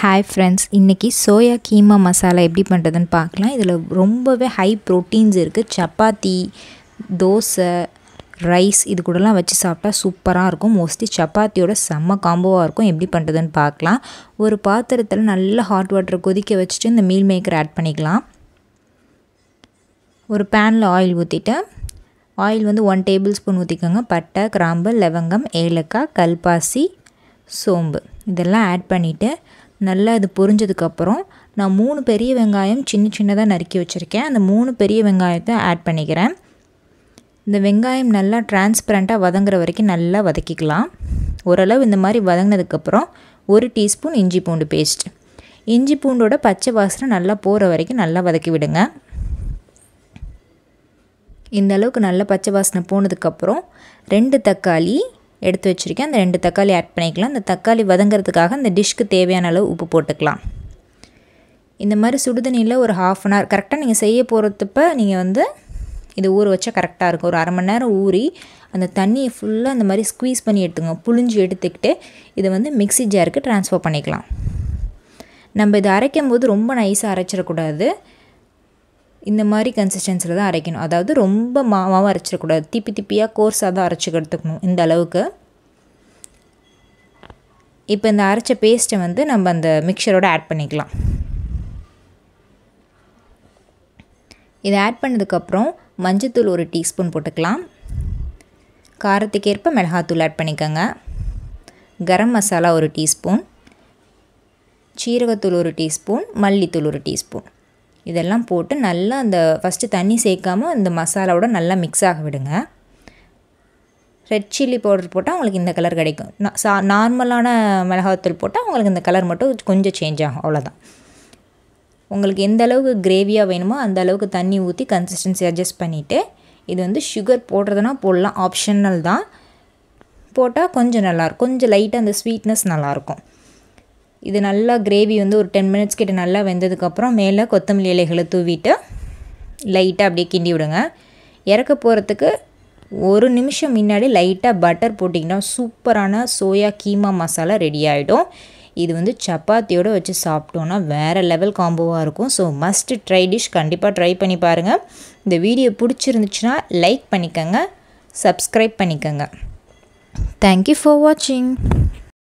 Hi friends இன்றைக்கி soya keema masala எப்படி பண்ணுறதுன்னு பார்க்கலாம். இதில் ரொம்பவே ஹை ப்ரோட்டீன்ஸ் இருக்குது சப்பாத்தி தோசை ரைஸ் இது கூடலாம் வச்சு சாப்பிட்டா சூப்பராக இருக்கும். மோஸ்ட்லி சப்பாத்தியோட செம்ம காம்போவாக இருக்கும். எப்படி பண்ணுறதுன்னு பார்க்கலாம். ஒரு பாத்திரத்தில் நல்ல ஹாட் வாட்டர் கொதிக்க வச்சுட்டு இந்த மீல் மேக்கர் ஆட் பண்ணிக்கலாம். ஒரு பேனில் ஆயில் ஊற்றிட்டு ஆயில் வந்து ஒன் டேபிள் ஸ்பூன் ஊற்றிக்கோங்க பட்டை கிராம்பு லவங்கம் ஏலக்காய் கல்பாசி சோம்பு. இதெல்லாம் ஆட் பண்ணிவிட்டு நல்லா இது பொரிஞ்சதுக்கப்புறம் நான் மூணு பெரிய வெங்காயம் சின்ன சின்னதாக நறுக்கி வச்சுருக்கேன். அந்த மூணு பெரிய வெங்காயத்தை ஆட் பண்ணிக்கிறேன். இந்த வெங்காயம் நல்லா டிரான்ஸ்பரண்ட்டாக வதங்குற வரைக்கும் நல்லா வதக்கிக்கலாம். ஓரளவு இந்த மாதிரி வதங்கினதுக்கப்புறம் ஒரு டீஸ்பூன் இஞ்சி பூண்டு பேஸ்ட் இஞ்சி பூண்டோட பச்சை வாசனை நல்லா போகிற வரைக்கும் நல்லா வதக்கி விடுங்க. இந்த அளவுக்கு நல்லா பச்சை வாசனை போனதுக்கப்புறம் ரெண்டு தக்காளி எடுத்து வச்சுருக்கேன். அந்த ரெண்டு தக்காளி ஆட் பண்ணிக்கலாம். அந்த தக்காளி வதங்கிறதுக்காக இந்த டிஷ்க்கு தேவையான அளவு உப்பு போட்டுக்கலாம். இந்த மாதிரி சுடுதண்ணியில் ஒரு ஹாஃப் அன் ஹவர் கரெக்டாக நீங்கள் செய்ய போகிறதுப்ப நீங்கள் வந்து இது ஊற வச்சா கரெக்டாக இருக்கும். ஒரு அரை மணி நேரம் ஊறி அந்த தண்ணியை ஃபுல்லாக அந்த மாதிரி ஸ்க்வீஸ் பண்ணி எடுத்துங்க புழிஞ்சு எடுத்துக்கிட்டு இதை வந்து மிக்சி ஜாருக்கு ட்ரான்ஸ்ஃபர் பண்ணிக்கலாம். நம்ம இதை அரைக்கும் போது ரொம்ப நைஸாக அரைச்சிடக்கூடாது. இந்த மாதிரி கன்சிஸ்டன்சியில் தான் அரைக்கணும். அதாவது ரொம்ப மாவாகவும் அரைச்சிடக்கூடாது. திப்பி திப்பியாக கோர்ஸாக தான் அரைச்சி எடுத்துக்கணும் இந்த அளவுக்கு. இப்போ இந்த அரைச்ச பேஸ்ட்டை வந்து நம்ம அந்த மிக்சரோடு ஆட் பண்ணிக்கலாம். இதை ஆட் பண்ணதுக்கப்புறம் மஞ்சத்தூள் ஒரு டீஸ்பூன் போட்டுக்கலாம். காரத்துக்கேற்ப மிளகாத்தூள் ஆட் பண்ணிக்கோங்க. கரம் மசாலா ஒரு டீஸ்பூன். சீரகத்தூள் ஒரு டீஸ்பூன். மல்லித்தூள் ஒரு டீஸ்பூன். இதெல்லாம் போட்டு நல்லா அந்த ஃபஸ்ட்டு தண்ணி சேர்க்காமல் இந்த மசாலாவோட நல்லா மிக்ஸ் ஆக விடுங்க. ரெட் சில்லி பவுடர் போட்டால் உங்களுக்கு இந்த கலர் கிடைக்கும். சா நார்மலான மிளகாத்தூள் போட்டால் உங்களுக்கு இந்த கலர் மட்டும் கொஞ்சம் சேஞ்ச் ஆகும். அவ்வளோதான் உங்களுக்கு எந்த அளவுக்கு கிரேவியாக வேணுமோ அந்த அளவுக்கு தண்ணி ஊற்றி கன்சிஸ்டன்சி அட்ஜஸ்ட் பண்ணிவிட்டு இது வந்து சுகர் போடுறதுனா போடலாம். ஆப்ஷனல் தான். போட்டால் கொஞ்சம் நல்லாயிருக்கும் கொஞ்சம் லைட்டாக அந்த ஸ்வீட்னஸ் நல்லாயிருக்கும் இது நல்லா கிரேவி வந்து ஒரு டென் மினிட்ஸ் கிட்ட நல்லா வெந்ததுக்கப்புறம் மேலே கொத்தமல்லி இலைகளை தூவிட்டு லைட்டாக அப்படியே கிண்டி விடுங்க. இறக்க போகிறதுக்கு ஒரு நிமிஷம் முன்னாடி லைட்டாக பட்டர் போட்டிங்கன்னா சூப்பரான சோயா கீமா மசாலா ரெடி ஆகிடும் இது வந்து சப்பாத்தியோடு வச்சு சாப்பிட்டோன்னா வேறு லெவல் காம்போவாக இருக்கும். ஸோ மஸ்ட் ட்ரை டிஷ் கண்டிப்பாக ட்ரை பண்ணி பாருங்கள் இந்த வீடியோ பிடிச்சிருந்துச்சுன்னா லைக் பண்ணிக்கோங்க சப்ஸ்கிரைப் பண்ணிக்கோங்க. தேங்க்யூ ஃபார் வாட்சிங்